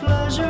pleasure